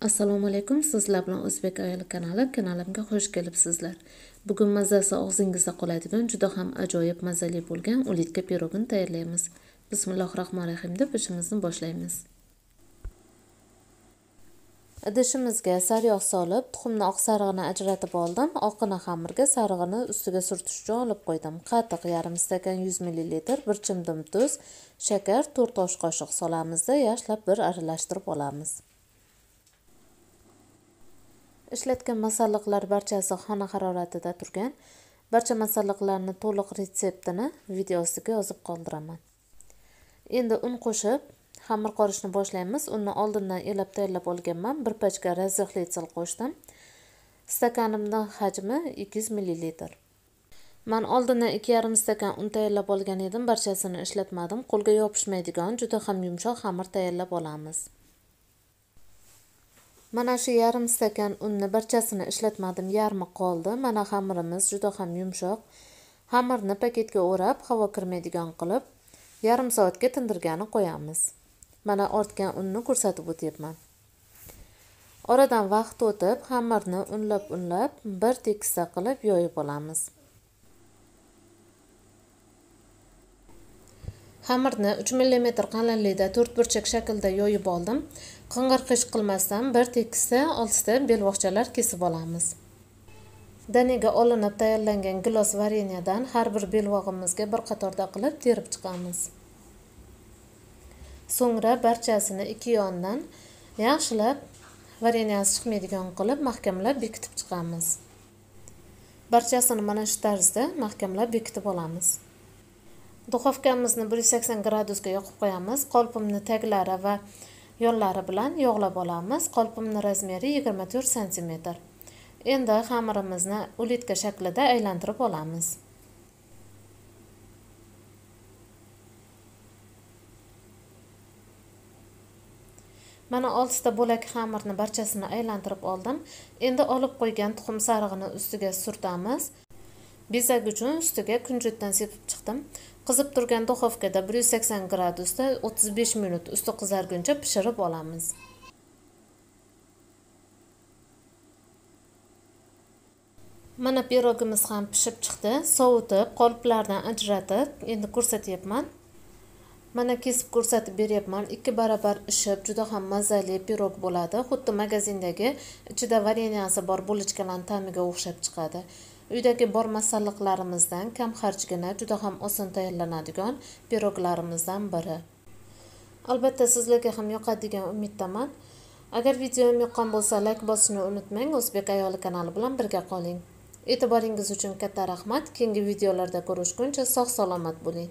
assalomu alaykum sizlar bilan o'zbek ayoli kanali kanalimga xush kelibsizlar. Bugun mazasi og'zingizda qoladigan juda ham ajoyib mazali bo'lgan ulitka pirogini tayyorlaymiz. Bismillohi rohmanir rohim deb ishimizni boshlaymiz. Idishimizga sariyog' solib tuxumni oq sarig'ini ajratib oldim. Oqini xamirga sarig'ini ustiga surtish uchun olib qo'ydim. Qatiq yarim stakan yuz millilitr bir chimdim tuz shakar to'rt osh qoshiq solamizda yaxshilab bir aralashtirib olamiz. Ishlatgan masalliqlar barchasi xona haroratida turgan. Barcha masalliqlarni to'liq retseptini video ostiga yozib qoldiraman. Endi un qo'shib xamir qorishni boshlaymiz. Unni oldindan elab tayyorlab olganman. Bir pachka razexlitsil qo'shdim. Stakanimni hajmi 200 millilitr. Man oldindan ikki yarim stakan un tayyorlab olgan edim. Barchasini ishlatmadim. Qo'lga yopishmaydigan juda ham yumshoq xamir tayyorlab olamiz. Mana shu yarim stakan unni barchasini ishlatmadim. Yarmi qoldi mana xamirimiz juda ham yumshoq. Xamirni paketga o'rab havo kirmaydigan qilib yarim soatga tindirgani qo'yamiz. Mana ortgan unni ko'rsatib o'tyapman. Oradan vaqt o'tib xamirni unlab unlab bir tekisda qilib yoyib olamiz. Xamirni 3 mm qalinlikda to'rtburchak shaklda yoyib oldim. Qing'ir qish qilmasdan bir tekisda oltita belvoqchalar kesib olamiz. Daniga olinib tayyorlangan gilos vareniyadan har bir belvog'imizga bir qatorda qilib terib chiqamiz. So'ngra barchasini ikki yondan yaxshilab vareniyasi chiqmaydigan qilib mahkamlab bekitib chiqamiz. Barchasini mana shu tarzda mahkamlab bekitib olamiz. Duxovkamizni bir yuz sakson gradusga yoqib qo'yamiz. Qolpimni taglari va yonlari bilan yog'lab olamiz. Qolpimni razmeri yigirma to'rt santimetr endi xamirimizni ulitka shaklida aylantirib olamiz. Mana oltita bo'lak xamirni barchasini aylantirib oldim. Endi olib qo'ygan tuxum sarig'ini ustiga surtamiz. Bezak uchun ustiga kunjutdan sepib chiqdim. Qizib turgan duxovkada bir yuz sakson gradusda o'ttiz besh minut usti qizarguncha pishirib olamiz. Mana pirogimiz ham pishib chiqdi sovutib qoliplardan ajratib endi ko'rsatyapman. Mana kesib ko'rsatib beryapman ikki barobar ishib juda ham mazali pirog bo'ladi. Xuddi magazindagi ichida varenyasi bor bulochkalarni ta'miga o'xshab chiqadi. Uydagi bor masalliqlarimizdan kam xarjgina juda ham oson tayyorlanadigan piroglarimizdan biri. Albatta sizlarga ham yoqadi degan umiddaman. Agar videom yoqqan bo'lsa layk bosishni unutmang o'zbek ayoli kanali bilan birga qoling. E'tiboringiz uchun katta rahmat. Keyingi videolarda ko'rishguncha sog' salomat bo'ling.